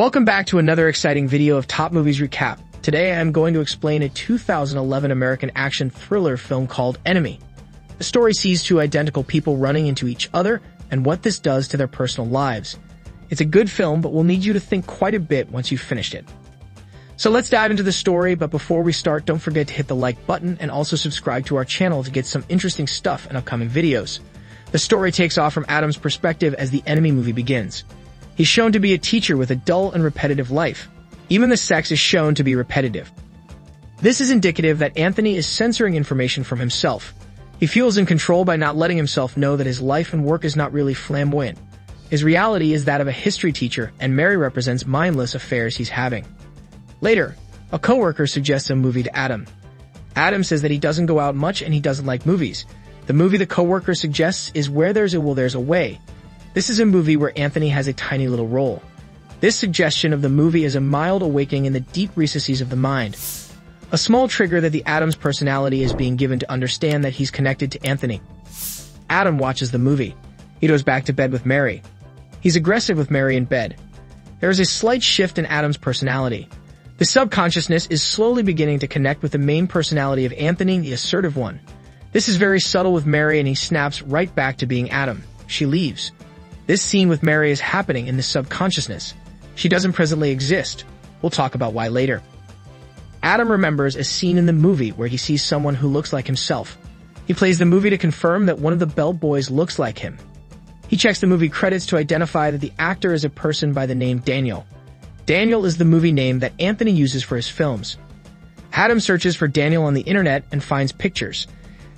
Welcome back to another exciting video of Top Movies Recap. Today I'm going to explain a 2011 American action thriller film called Enemy. The story sees two identical people running into each other and what this does to their personal lives. It's a good film, but we'll need you to think quite a bit once you've finished it. So let's dive into the story, but before we start, don't forget to hit the like button and also subscribe to our channel to get some interesting stuff in upcoming videos. The story takes off from Adam's perspective as the enemy movie begins. He's shown to be a teacher with a dull and repetitive life. Even the sex is shown to be repetitive. This is indicative that Anthony is censoring information from himself. He feels in control by not letting himself know that his life and work is not really flamboyant. His reality is that of a history teacher, and Mary represents mindless affairs he's having. Later, a coworker suggests a movie to Adam. Adam says that he doesn't go out much and he doesn't like movies. The movie the coworker suggests is Where There's a Will There's a Way. This is a movie where Anthony has a tiny little role. This suggestion of the movie is a mild awakening in the deep recesses of the mind. A small trigger that the Adam's personality is being given to understand that he's connected to Anthony. Adam watches the movie. He goes back to bed with Mary. He's aggressive with Mary in bed. There is a slight shift in Adam's personality. The subconsciousness is slowly beginning to connect with the main personality of Anthony, the assertive one. This is very subtle with Mary and he snaps right back to being Adam. She leaves. This scene with Mary is happening in the subconsciousness. She doesn't presently exist. We'll talk about why later. Adam remembers a scene in the movie where he sees someone who looks like himself. He plays the movie to confirm that one of the Bell boys looks like him. He checks the movie credits to identify that the actor is a person by the name Daniel. Daniel is the movie name that Anthony uses for his films. Adam searches for Daniel on the internet and finds pictures.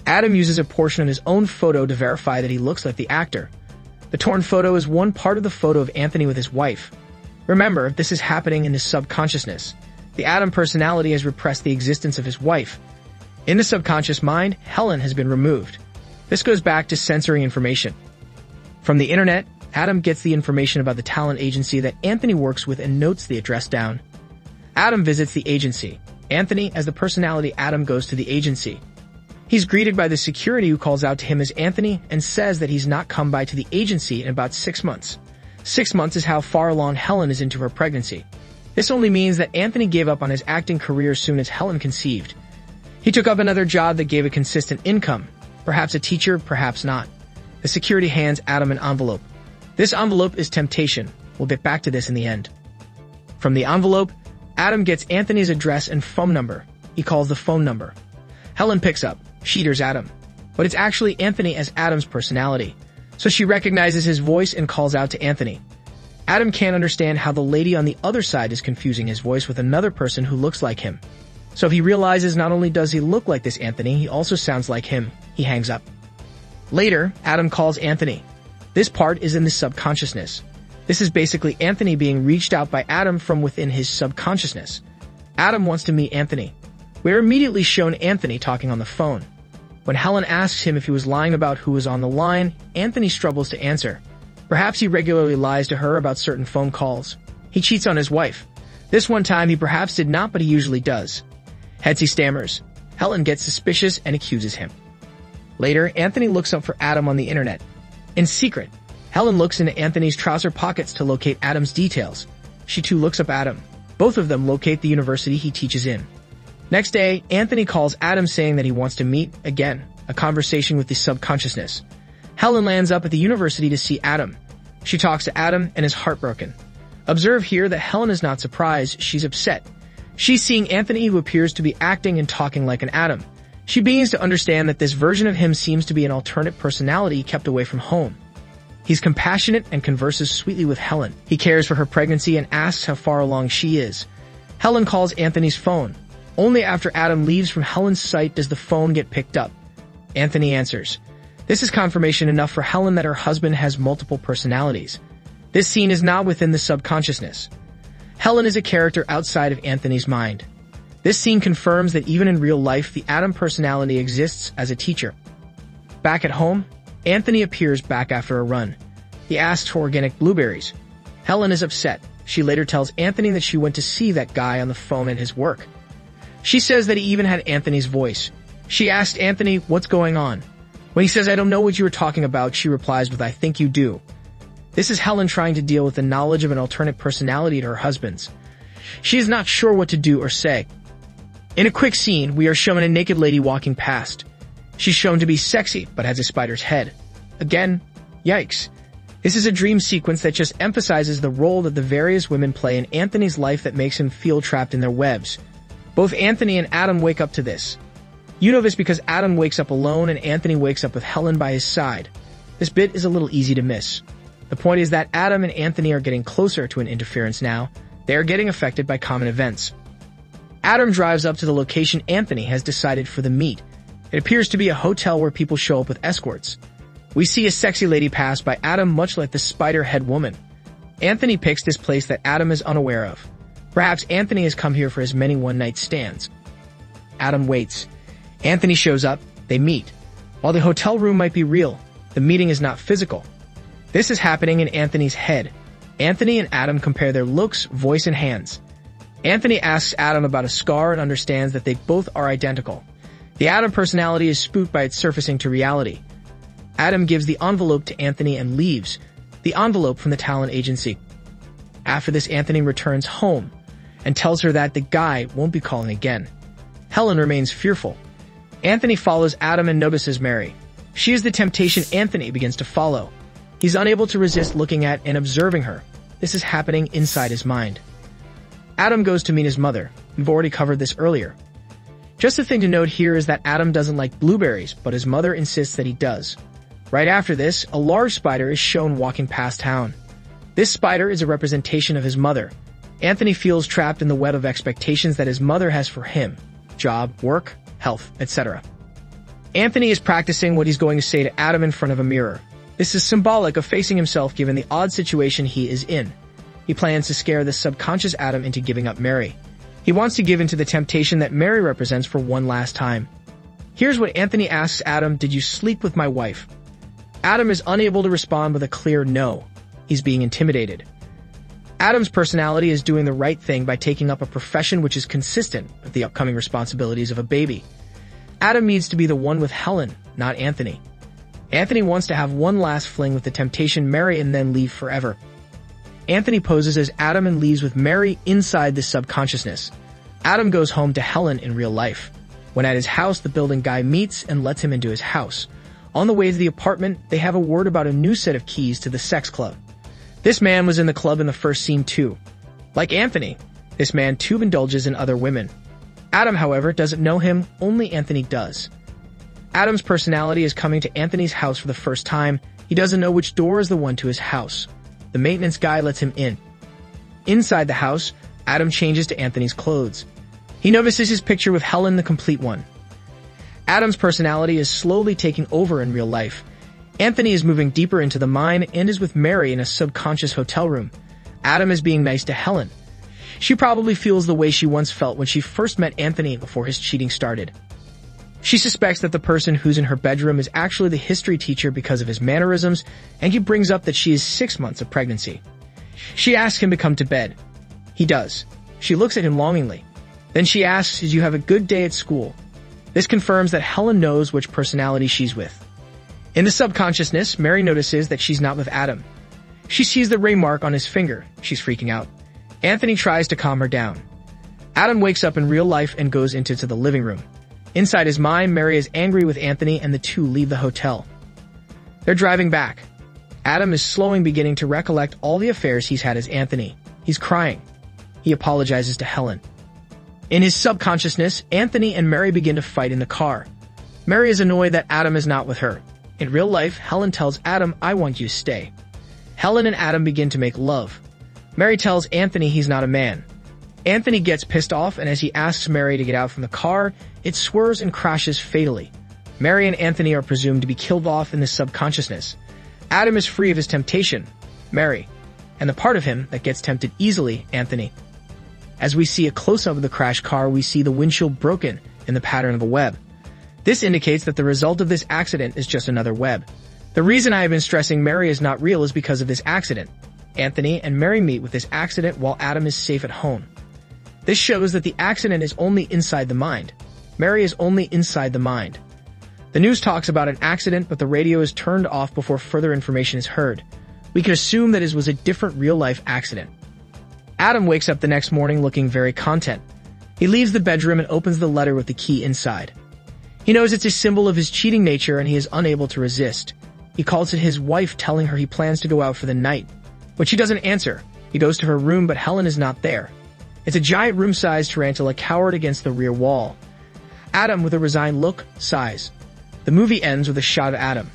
Adam uses a portion of his own photo to verify that he looks like the actor. The torn photo is one part of the photo of Anthony with his wife. Remember, this is happening in his subconsciousness. The Adam personality has repressed the existence of his wife. In the subconscious mind, Helen has been removed. This goes back to censoring information. From the internet, Adam gets the information about the talent agency that Anthony works with and notes the address down. Adam visits the agency. Anthony, as the personality Adam, goes to the agency. He's greeted by the security who calls out to him as Anthony and says that he's not come by to the agency in about six months. Six months is how far along Helen is into her pregnancy. This only means that Anthony gave up on his acting career as soon as Helen conceived. He took up another job that gave a consistent income. Perhaps a teacher, perhaps not. The security hands Adam an envelope. This envelope is temptation. We'll get back to this in the end. From the envelope, Adam gets Anthony's address and phone number. He calls the phone number. Helen picks up. She hears Adam. But it's actually Anthony as Adam's personality. So she recognizes his voice and calls out to Anthony. Adam can't understand how the lady on the other side is confusing his voice with another person who looks like him. So he realizes not only does he look like this Anthony, he also sounds like him. He hangs up. Later, Adam calls Anthony. This part is in the subconsciousness. This is basically Anthony being reached out by Adam from within his subconsciousness. Adam wants to meet Anthony. We're immediately shown Anthony talking on the phone. When Helen asks him if he was lying about who was on the line, Anthony struggles to answer. Perhaps he regularly lies to her about certain phone calls. He cheats on his wife. This one time he perhaps did not, but he usually does. Hetzi stammers. Helen gets suspicious and accuses him. Later, Anthony looks up for Adam on the internet. In secret, Helen looks into Anthony's trouser pockets to locate Adam's details. She too looks up Adam. Both of them locate the university he teaches in. Next day, Anthony calls Adam saying that he wants to meet again, a conversation with the subconsciousness. Helen lands up at the university to see Adam. She talks to Adam and is heartbroken. Observe here that Helen is not surprised, she's upset. She's seeing Anthony who appears to be acting and talking like an Adam. She begins to understand that this version of him seems to be an alternate personality kept away from home. He's compassionate and converses sweetly with Helen. He cares for her pregnancy and asks how far along she is. Helen calls Anthony's phone. Only after Adam leaves from Helen's sight does the phone get picked up. Anthony answers. This is confirmation enough for Helen that her husband has multiple personalities. This scene is not within the subconsciousness. Helen is a character outside of Anthony's mind. This scene confirms that even in real life, the Adam personality exists as a teacher. Back at home, Anthony appears back after a run. He asks for organic blueberries. Helen is upset. She later tells Anthony that she went to see that guy on the phone at his work. She says that he even had Anthony's voice. She asked Anthony, what's going on? When he says, I don't know what you were talking about, she replies with, I think you do. This is Helen trying to deal with the knowledge of an alternate personality to her husband's. She is not sure what to do or say. In a quick scene, we are shown a naked lady walking past. She's shown to be sexy, but has a spider's head. Again, yikes. This is a dream sequence that just emphasizes the role that the various women play in Anthony's life that makes him feel trapped in their webs. Both Anthony and Adam wake up to this. You know this because Adam wakes up alone and Anthony wakes up with Helen by his side. This bit is a little easy to miss. The point is that Adam and Anthony are getting closer to an interference now. They are getting affected by common events. Adam drives up to the location Anthony has decided for the meet. It appears to be a hotel where people show up with escorts. We see a sexy lady pass by Adam much like the spider head woman. Anthony picks this place that Adam is unaware of. Perhaps Anthony has come here for his many one-night stands. Adam waits. Anthony shows up. They meet. While the hotel room might be real, the meeting is not physical. This is happening in Anthony's head. Anthony and Adam compare their looks, voice, and hands. Anthony asks Adam about a scar and understands that they both are identical. The Adam personality is spooked by its surfacing to reality. Adam gives the envelope to Anthony and leaves, the envelope from the talent agency. After this, Anthony returns home and tells her that the guy won't be calling again. Helen remains fearful. Anthony follows Adam and notices Mary. She is the temptation Anthony begins to follow. He's unable to resist looking at and observing her. This is happening inside his mind. Adam goes to meet his mother. We've already covered this earlier. Just a thing to note here is that Adam doesn't like blueberries, but his mother insists that he does. Right after this, a large spider is shown walking past town. This spider is a representation of his mother. Anthony feels trapped in the web of expectations that his mother has for him. Job, work, health, etc. Anthony is practicing what he's going to say to Adam in front of a mirror. This is symbolic of facing himself given the odd situation he is in. He plans to scare the subconscious Adam into giving up Mary. He wants to give in to the temptation that Mary represents for one last time. Here's what Anthony asks Adam, did you sleep with my wife? Adam is unable to respond with a clear no. He's being intimidated. Adam's personality is doing the right thing by taking up a profession which is consistent with the upcoming responsibilities of a baby. Adam needs to be the one with Helen, not Anthony. Anthony wants to have one last fling with the temptation Mary and then leave forever. Anthony poses as Adam and leaves with Mary inside the subconsciousness. Adam goes home to Helen in real life. When at his house, the building guy meets and lets him into his house. On the way to the apartment, they have a word about a new set of keys to the sex club. This man was in the club in the first scene too. Like Anthony, this man too indulges in other women. Adam, however, doesn't know him, only Anthony does. Adam's personality is coming to Anthony's house for the first time. He doesn't know which door is the one to his house. The maintenance guy lets him in. Inside the house, Adam changes to Anthony's clothes. He notices his picture with Helen the complete one. Adam's personality is slowly taking over in real life. Anthony is moving deeper into the mine and is with Mary in a subconscious hotel room. Adam is being nice to Helen. She probably feels the way she once felt when she first met Anthony before his cheating started. She suspects that the person who's in her bedroom is actually the history teacher because of his mannerisms, and he brings up that she is six months of pregnancy. She asks him to come to bed. He does. She looks at him longingly. Then she asks, did you have a good day at school? This confirms that Helen knows which personality she's with. In the subconsciousness, Mary notices that she's not with Adam. She sees the ray mark on his finger. She's freaking out. Anthony tries to calm her down. Adam wakes up in real life and goes into the living room. Inside his mind, Mary is angry with Anthony and the two leave the hotel. They're driving back. Adam is slowing beginning to recollect all the affairs he's had as Anthony. He's crying. He apologizes to Helen. In his subconsciousness, Anthony and Mary begin to fight in the car. Mary is annoyed that Adam is not with her. In real life, Helen tells Adam, I want you to stay. Helen and Adam begin to make love. Mary tells Anthony he's not a man. Anthony gets pissed off, and as he asks Mary to get out from the car, it swerves and crashes fatally. Mary and Anthony are presumed to be killed off in the subconsciousness. Adam is free of his temptation, Mary, and the part of him that gets tempted easily, Anthony. As we see a close-up of the crash car, we see the windshield broken in the pattern of a web. This indicates that the result of this accident is just another web. The reason I have been stressing Mary is not real is because of this accident. Anthony and Mary meet with this accident while Adam is safe at home. This shows that the accident is only inside the mind. Mary is only inside the mind. The news talks about an accident, but the radio is turned off before further information is heard. We can assume that it was a different real-life accident. Adam wakes up the next morning looking very content. He leaves the bedroom and opens the letter with the key inside. He knows it's a symbol of his cheating nature and he is unable to resist. He calls it his wife telling her he plans to go out for the night. But she doesn't answer. He goes to her room but Helen is not there. It's a giant room-sized tarantula cowered against the rear wall. Adam, with a resigned look, sighs. The movie ends with a shot of Adam.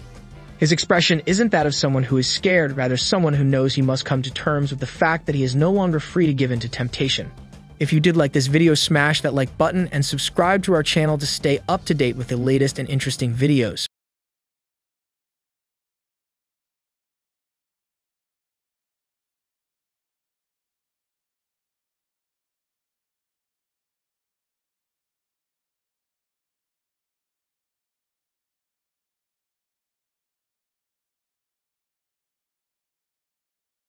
His expression isn't that of someone who is scared, rather someone who knows he must come to terms with the fact that he is no longer free to give in to temptation. If you did like this video, smash that like button and subscribe to our channel to stay up to date with the latest and interesting videos.